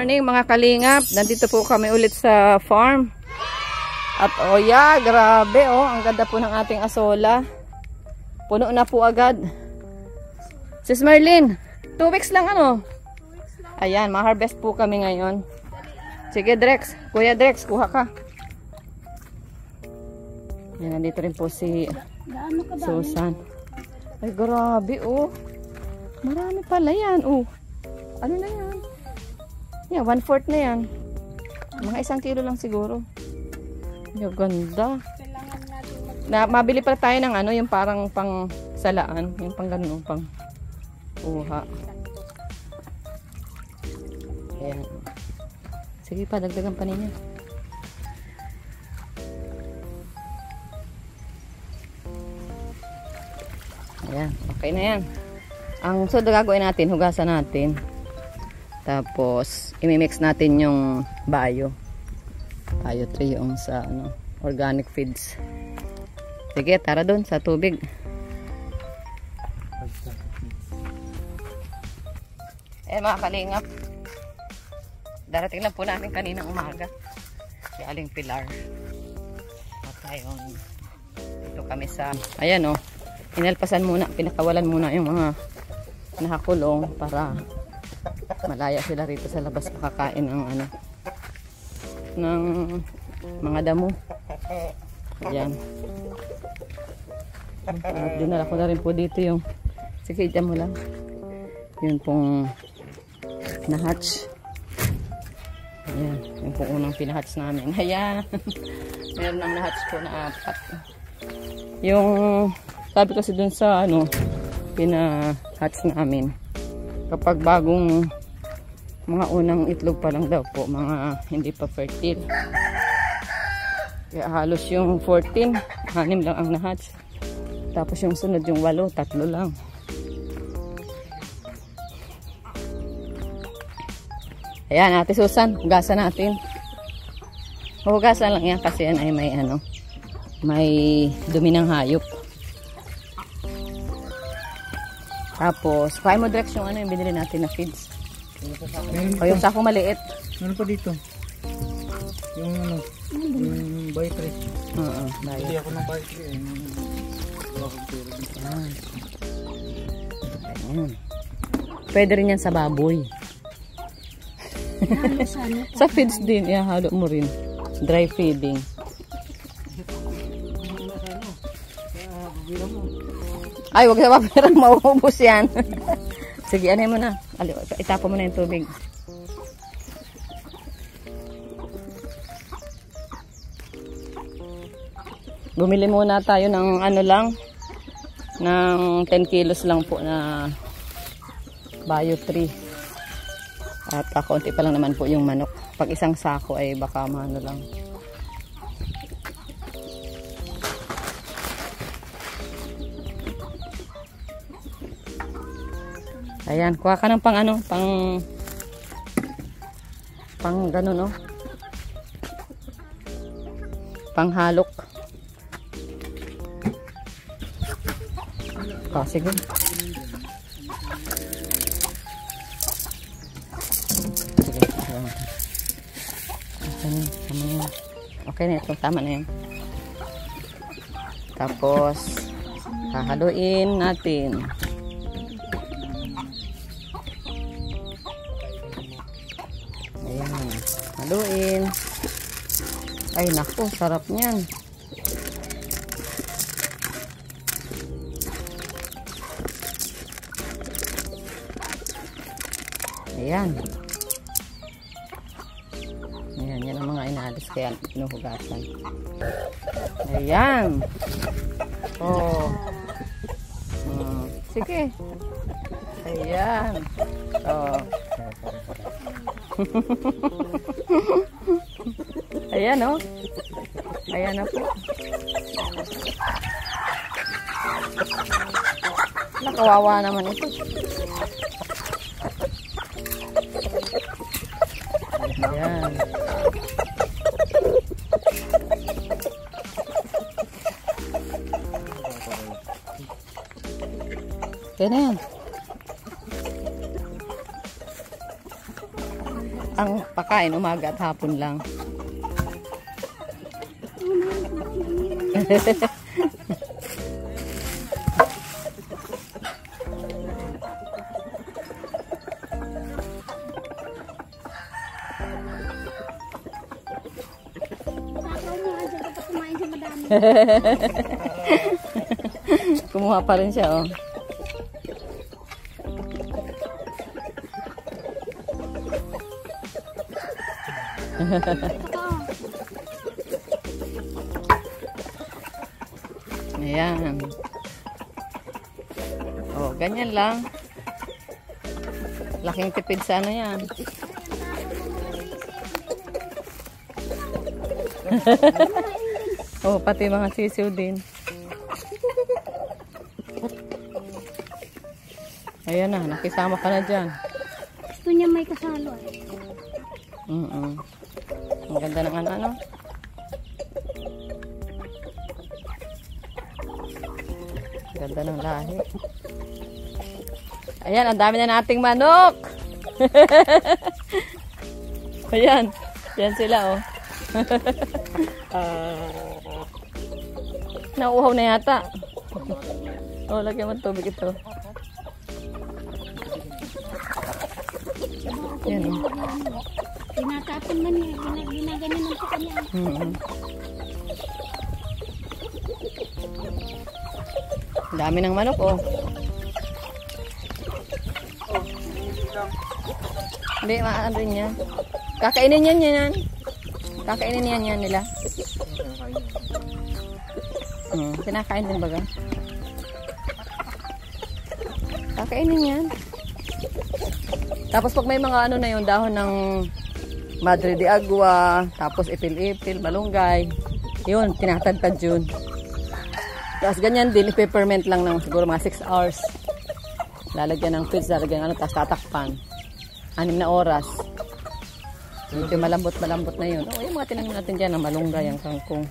morning mga kalingap. Nandito po kami ulit sa farm. At oh yeah, grabe oh. Ang ganda po ng ating asola. Puno na po agad. Sis Marlene, 2 weeks lang ano? Ayan, ma-harvest po kami ngayon. Sige Drex, Kuya Drex, kuha ka. Yan, nandito rin po si Susan. Ay, grabe oh. Marami pala yan oh. Ano na yan? Yeah, one fourth na yan. Mga isang kilo lang siguro. Yung ganda. Na, mabili pala tayo ng ano, yung parang pang salaan. Yung pang ganun, pang uha. Ayan. Sige pa, dagdagan pa ninyo. Ayan, okay na yan. Ang na gagawin natin, hugasan natin. Tapos, imimix natin yung bio. Bio 3 yung sa ano, organic feeds. Sige, tara doon sa tubig. Eh mga kalingap, darating lang po namin kaninang umaga. Si Aling Pilar. At ngayon, dito kami sa, ayan o, oh, inalpasan muna, pinakawalan muna yung mga nakakulong para malaya sila rito sa labas makakain ng ano ng mga damo. Ayan. At dinala ko na rin po dito yung dyan mo lang. Yun pong nahatch. Ayan yung pong unang pinahatch namin. Ayan. Meron ng nahatch po na apat. Yung sabi kasi dun sa ano pina-hatch namin. Kapag bagong mga unang itlog pa lang daw po, mga hindi pa fertile. Kaya halos yung 14, hanim lang ang na-hatch. Tapos yung sunod yung 8, tatlo lang. Ayan, Ate Susan, hugasan natin. Hugasan lang yan kasi yan ay may ano, may dumi ng hayop. Tapos, kaya mo direct yung ano yung binili natin na feeds. O yung sako maliit. Ano pa dito? Yung ano, yung buy tray. Oo, Hindi ako ng buy tray. Eh. Wala akong pera dito. Pwede rin yan sa baboy. sa feeds din, ihalo mo rin. Dry feeding. Ay, wag na mapirang mauubos yan. Sige, ano mo na. Itapo mo na yung tubig. Bumili muna tayo ng ano lang, ng 10 kilos lang po na bio 3. At kaunti pa lang naman po yung manok. Pag isang sako ay baka ano lang. Ayan, kuha ka ng pang ano, pang pang ganun oh. Pang halok. Sige. Sige, okay. Na ito, tama na yan. Tapos, hahaluin natin. Ay nako, sarap niyan. Ayan. Ayan, yan ang mga inalis kaya pinuhugasan. Ayan. Oh. Hmm. Sige. Ayan. Oh. Ayan oh. Ayan na po. Nakawawa naman ito. Ayan. Kaya ang pakain umaga at hapon lang. Kumuha pa rin siya, oh. Takaw. Ayan. Oh, ganyan lang. Laking tipid sa ano yan. oh, pati mga sisiw din. Ayan na, nakisama ka na dyan. Gusto niya may kasalo. Mm -mm. Ang ganda ng ano, ano. Ang Ganda ng lahi. Ayan, ang dami na nating manok. Ayan. Yan sila, oh. Nauuhaw na yata. oh, lagyan mo ng tubig ito. Yan, oh. Tinatapon man Ginaganyan lang sa kanya. Mm Dami ng manok, oh. Hindi, maano rin yan. Kakainin yan yan. Kakainin yan yan nila. Hmm, kinakain din baga. Kakainin yan. Tapos pag may mga ano na yung dahon ng Madre de Agua, tapos ipil-ipil, malunggay, yun, tinatagtad yun. Tapos ganyan din, ipiperment lang ng siguro mga 6 hours. Lalagyan ng feeds, lalagyan ng ano, tapos tatakpan. Anim na oras. Medyo malambot-malambot na yun. Oh, yung mga tinanim natin dyan, ang malunggay, ang kangkong.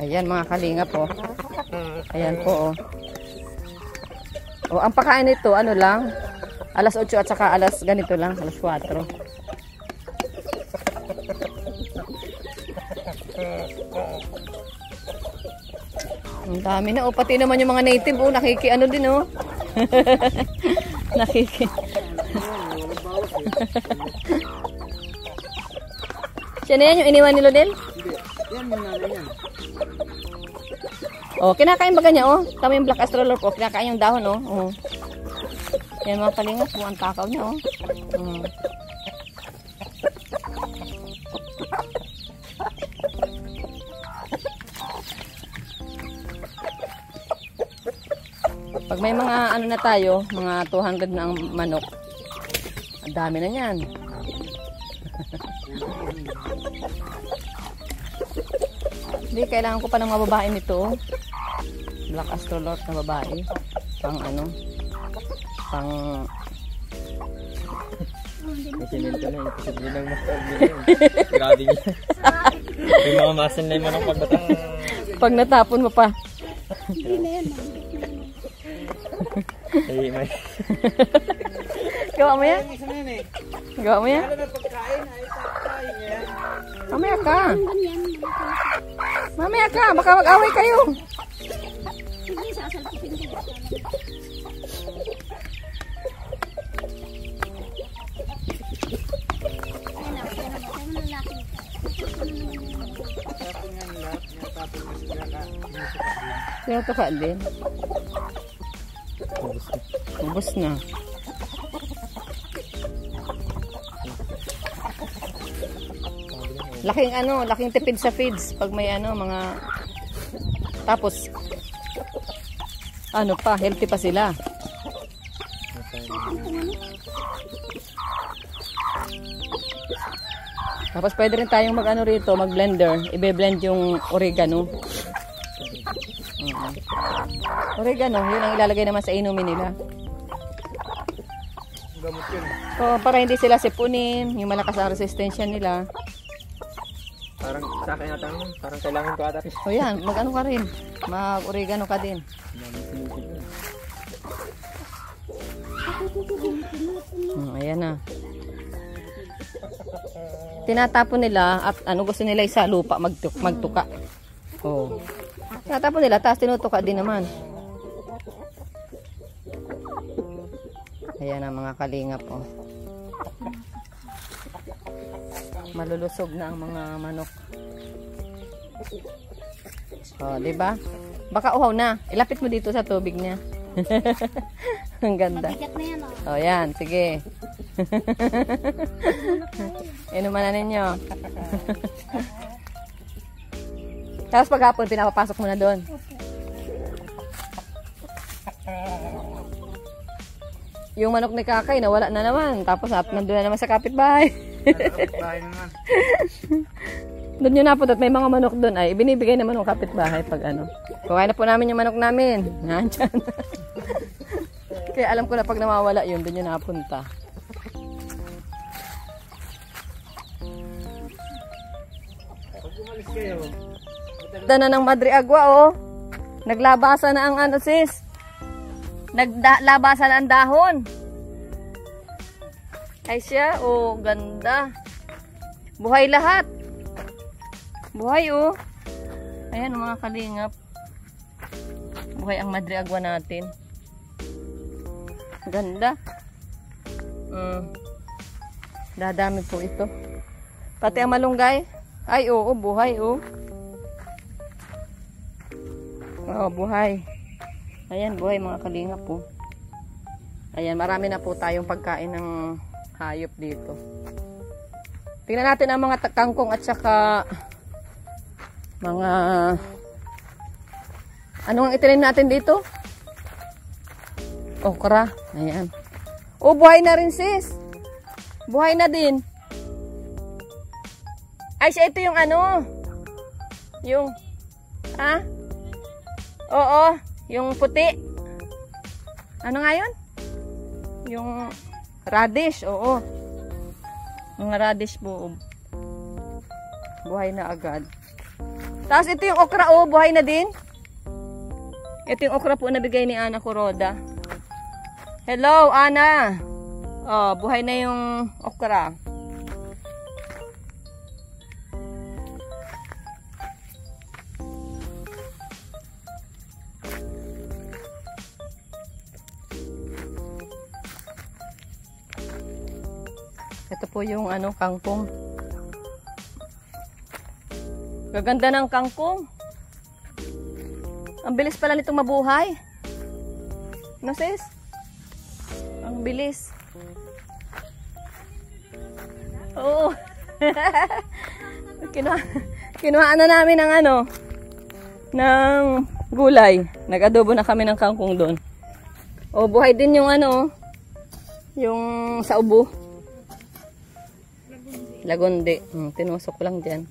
Ayan mga kalinga po. Ayan po oh. Oh, ang pakain nito, ano lang? Alas 8 at saka alas ganito lang, alas 4. Ang dami na. Oh, pati naman yung mga native. Oh, nakiki ano din oh. nakiki. Siya na yan yung iniwan ni Lodel? Hindi. Yan yung nanay niya. Oh, kinakain ba ganyan oh? Tama yung black astrolor po, kinakain yung dahon oh. Yan mga kalingas, buwan takaw niya oh. Mm. Pag may mga ano na tayo, mga 200 na ang manok, ang dami na niyan. Hindi, kailangan ko pa ng mga babae nito. Black astrolot na babae. Pang ano? Pang... Kasi nito na yun. Kasi bilang master nila yun. Grabe niya. Yung mga masan na yung manong pagbata. Pag natapon mo pa. Hindi na yan. Ay, may... Gawa mo yan? Eh. Gawa mo yan? Na pagkain? Ay, pagkain yan. Mamaya ka. Mamaya ka. Baka mag-away kayo. Kaya naman. Kaya mo ng laki. Tapos nga nila, tapos mas kaka. Tinatuka din. Ubus na. Laking ano, laking tipid sa feeds pag may ano, mga tapos ano pa, healthy pa sila. Tapos pwede rin tayong mag ano rito, mag blender, ibe-blend yung oregano. Mm. Oregano, yun ang ilalagay naman sa inumin nila. Gamot yun. So, para hindi sila sipunin, yung malakas ang resistensya nila. Parang sa akin naman, parang kailangan ko ata. O yan, mag-ano ka rin. Mag-oregano ka din. Hmm, ayan na. Tinatapon nila at ano gusto nila sa lupa magtuk magtuka. Oh. Tinatapon nila tapos tinutuka din naman. Ayan ang mga kalingap oh. Malulusog na ang mga manok. Oh, 'di ba? Baka uhaw na. Ilapit mo dito sa tubig niya. ang ganda. Bigat na yan, oh. O, yan. Sige. Inuman na ninyo. Tapos paghapon, pinapapasok mo na doon. Yung manok ni Kakay, nawala na naman. Tapos, at nandun na naman sa kapitbahay. Bahay naman. doon yun napunta at may mga manok doon ay binibigay naman ng kapitbahay pag ano. Kukain na po namin yung manok namin. Nandyan. Kaya alam ko na pag nawawala yun, doon yun napunta. Pag umalis kayo, Ganda na ng Madre Agua, oh. Naglabasa na ang ano, sis. Naglabasa na ang dahon. Ay siya, oh, ganda. Buhay lahat. Buhay, oh. Ayan, mga kalingap. Buhay ang Madre Agua natin. Ganda. Mm. Dadami po ito. Pati ang malunggay. Ay, oo, buhay, oh. Oo, buhay. Ayan, buhay mga kalingap po. Ayan, marami na po tayong pagkain ng hayop dito. Tingnan natin ang mga kangkong at saka mga ano ang itinim natin dito? Okra. Ayan. Oh, buhay na rin sis. Buhay na din. Ay, siya ito yung ano? Yung, ha? Oo, yung puti. Ano nga yun? Yung radish, oo. Mga radish po. Buhay na agad. Tapos ito yung okra, oh, buhay na din. Ito yung okra po na bigay ni Ana Kuroda. Hello, Ana. Oh, buhay na yung okra. Po yung ano, kangkong. Gaganda ng kangkong. Ang bilis pala nitong mabuhay. No sis? Ang bilis. Oo. kinuha, kinuha na namin ng ano, ng gulay. Nag-adobo na kami ng kangkong doon. O, buhay din yung ano, yung sa ubo. Lagundi. Hmm, tinusok ko lang dyan.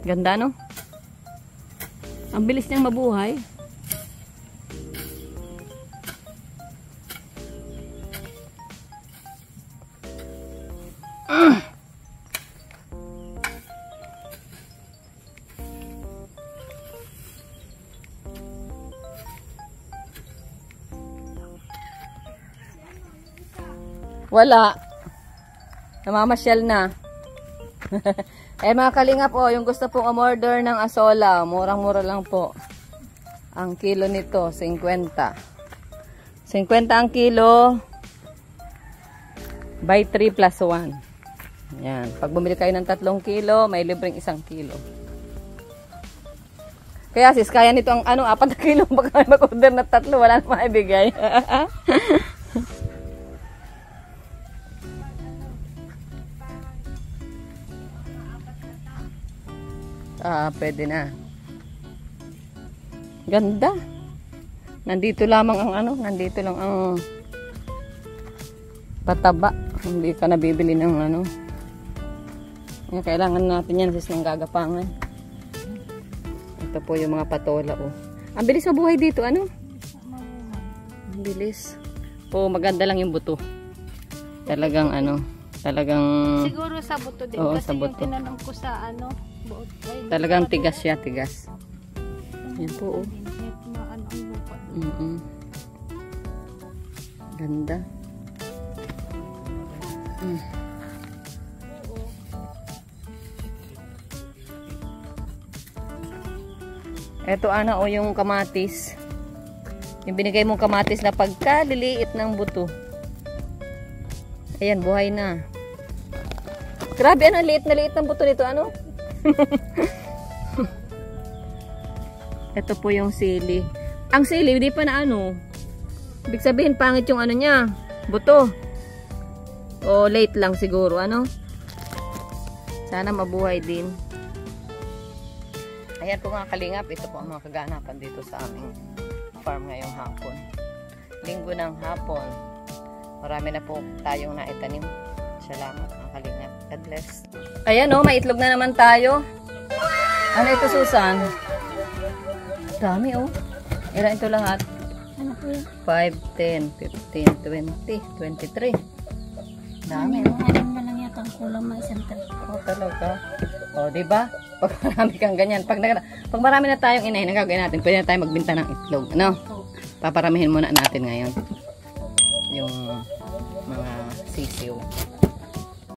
Ganda, no? Ang bilis niyang mabuhay. Wala. Namamasyal na. eh mga kalinga po, yung gusto pong umorder ng asola, murang-mura lang po. Ang kilo nito, 50. 50 ang kilo by 3 plus 1. Yan. Pag bumili kayo ng 3 kilo, may libreng 1 kilo. Kaya sis, kaya nito ang ano, 4 kilo baka mag-order na tatlo, wala na maibigay. Ah, pwede na. Ganda. Nandito lamang ang ano, nandito lang ang pataba. Hindi ka nabibili ng ano. Yung kailangan natin yan sis ng gagapangan. Ito po yung mga patola oh. Ang bilis sa buhay dito, ano? Ang bilis. Oh, maganda lang yung buto. Talagang ano, Talagang Siguro sa buto din. Oo, kasi sa yung buto. tinanong ko sa ano, talagang tigas siya, tigas. Yan po oh. Ano lupa. Mm Ganda. Mm. Ito ana o yung kamatis. Yung binigay mong kamatis na pagkaliliit ng buto. Ayan, buhay na. Grabe, ano, liit na liit ng buto nito, ano? Ito po yung sili. Ang sili, hindi pa na ano. Ibig sabihin, pangit yung ano niya. Buto. O late lang siguro, ano? Sana mabuhay din. Ayan po mga kalingap. Ito po ang mga kaganapan dito sa aming farm ngayong hapon. Linggo ng hapon. Marami na po tayong naitanim. Salamat mga kalingap. God bless. Ayan o, may itlog na naman tayo. Ano ito, Susan? Dami oh. Ilan ito lahat? Ano po yun? 5, 10, 15, 20, 23. Dami. Ano, ano na lang yata ang kulang mga isang. Oh, talaga. Oh, di ba? Pag marami kang ganyan, pag, pag marami na tayong inahin, ang gagawin natin, pwede na tayo magbinta ng itlog. Ano? Paparamihin muna natin ngayon. Yung mga sisiw.